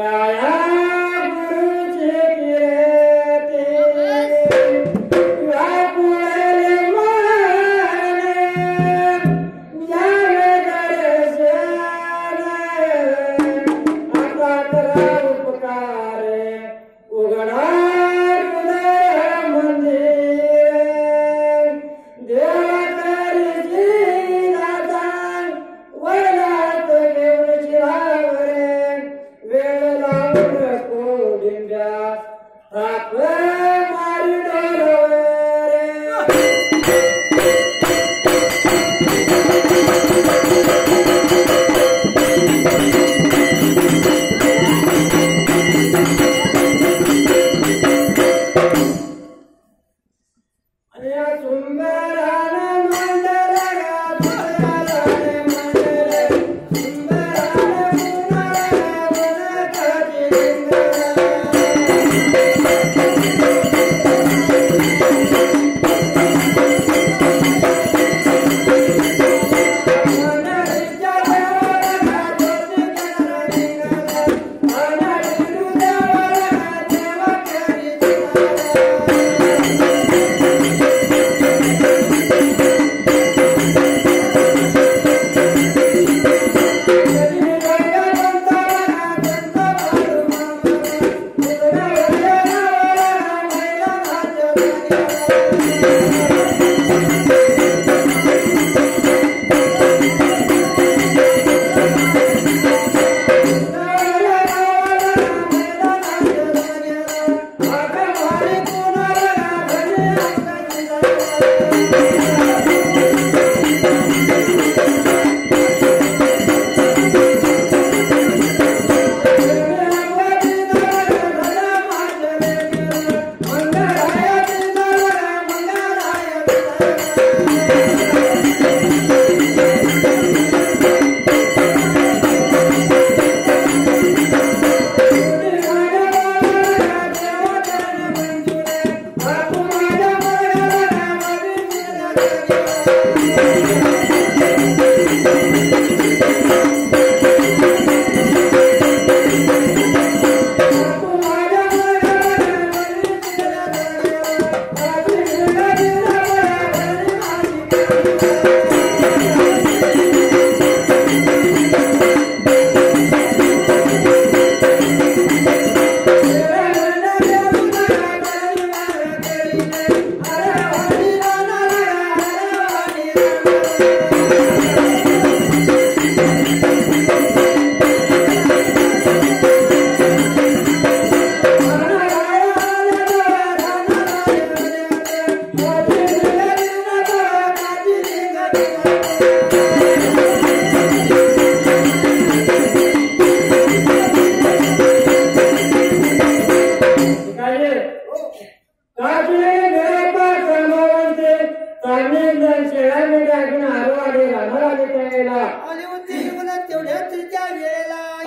God. Thank you.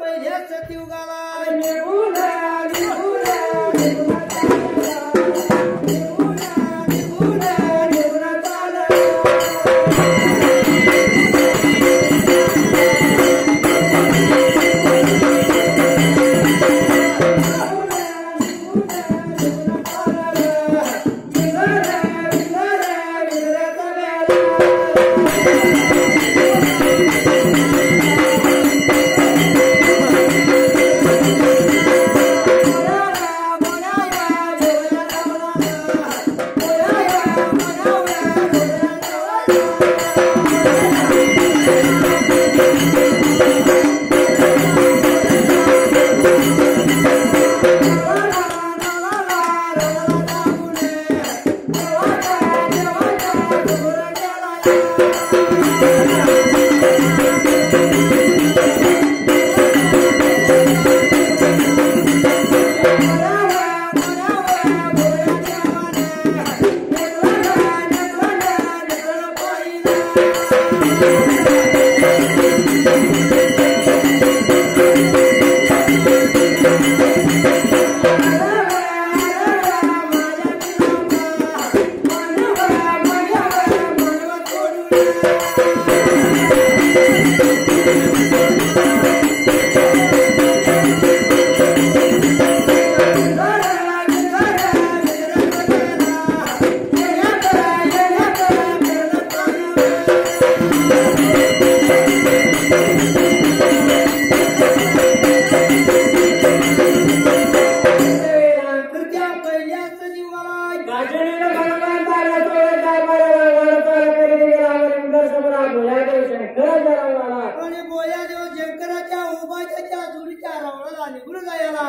पहिल्या सतयुगाला त्या जुडीच्या रावणाला निघून जायला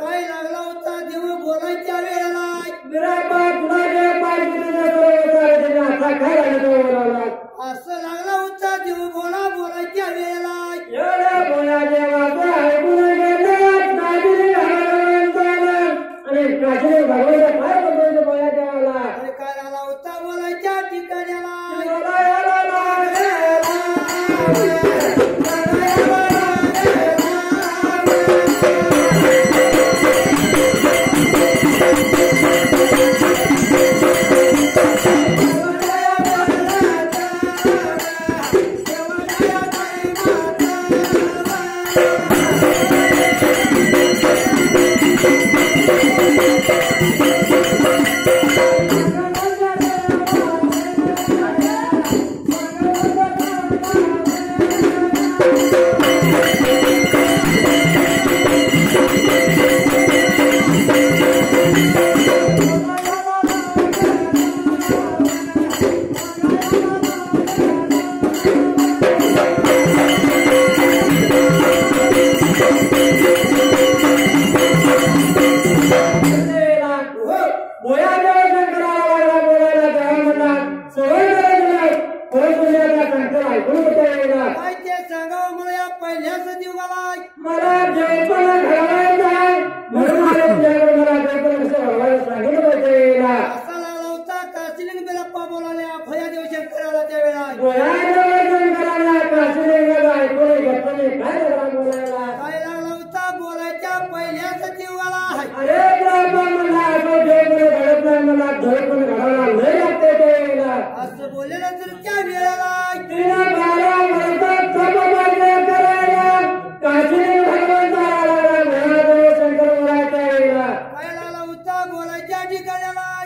काय लागला होता? देव बोलायच्या वेळेला. असं लागला होता देव बोला बोलायच्या वेळेला. आणि काय ते सांगावं मला या पहिल्याच दिवसाला. मला जयपण घडवायचा म्हणून मला तुझ्याकडे मला जयपण कसं घडवायला सांगितलं पाहिजे असा लागला होता काशिलिंग बिलप्पा बोलाले अभया देव शंकराला त्यावेळेला काय लागला होता? बोलायच्या पहिल्याच जीवाला असं लागला होता बोलायच्या ठिकाणाला